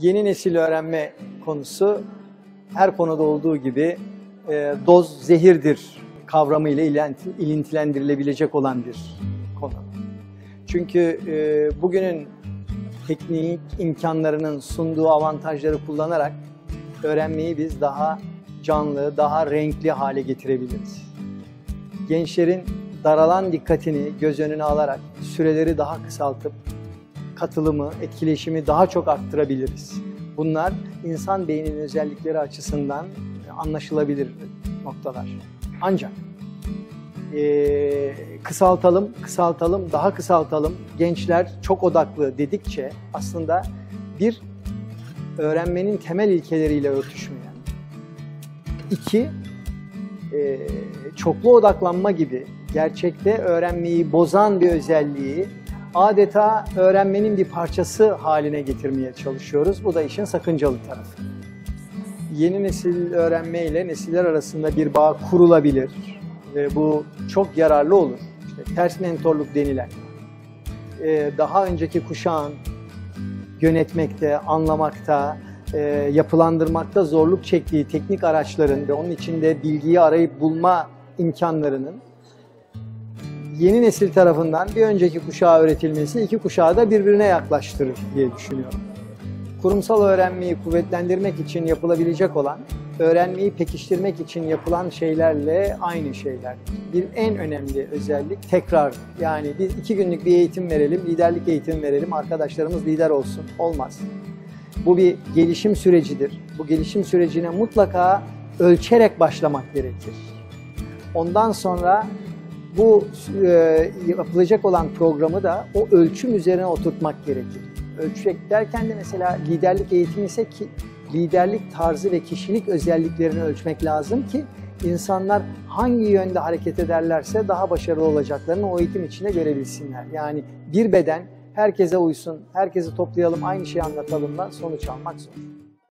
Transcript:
yeni nesil öğrenme konusu her konuda olduğu gibi e, doz zehirdir kavramı ile ilenti- ilintilendirilebilecek olan bir konu. Çünkü e, bugünün teknik imkanlarının sunduğu avantajları kullanarak öğrenmeyi biz daha canlı, daha renkli hale getirebiliriz. Gençlerin daralan dikkatini göz önüne alarak süreleri daha kısaltıp katılımı, etkileşimi daha çok arttırabiliriz. Bunlar insan beyninin özellikleri açısından anlaşılabilir noktalar. Ancak eee, kısaltalım, kısaltalım, daha kısaltalım. Gençler çok odaklı dedikçe aslında bir öğrenmenin temel ilkeleriyle örtüşmeyen. İki, eee, çoklu odaklanma gibi gerçekte öğrenmeyi bozan bir özelliği adeta öğrenmenin bir parçası haline getirmeye çalışıyoruz. Bu da işin sakıncalı tarafı. Yeni nesil öğrenme ile nesiller arasında bir bağ kurulabilir ve bu çok yararlı olur. İşte ters mentorluk denilen, e, daha önceki kuşağın yönetmekte, anlamakta, e, yapılandırmakta zorluk çektiği teknik araçların ve onun içinde bilgiyi arayıp bulma imkanlarının yeni nesil tarafından bir önceki kuşağa öğretilmesi iki kuşağı da birbirine yaklaştırır diye düşünüyorum. Kurumsal öğrenmeyi kuvvetlendirmek için yapılabilecek olan, öğrenmeyi pekiştirmek için yapılan şeylerle aynı şeyler. Bir en önemli özellik tekrar. Yani biz iki günlük bir eğitim verelim, liderlik eğitimi verelim, arkadaşlarımız lider olsun. Olmaz. Bu bir gelişim sürecidir. Bu gelişim sürecine mutlaka ölçerek başlamak gerekir. Ondan sonra bu e, yapılacak olan programı da o ölçüm üzerine oturtmak gerekir. Ölçek derken de mesela liderlik eğitimi ise ki liderlik tarzı ve kişilik özelliklerini ölçmek lazım ki insanlar hangi yönde hareket ederlerse daha başarılı olacaklarını o eğitim içinde görebilsinler. Yani bir beden herkese uysun, herkesi toplayalım, aynı şeyi anlatalım da sonuç almak zor.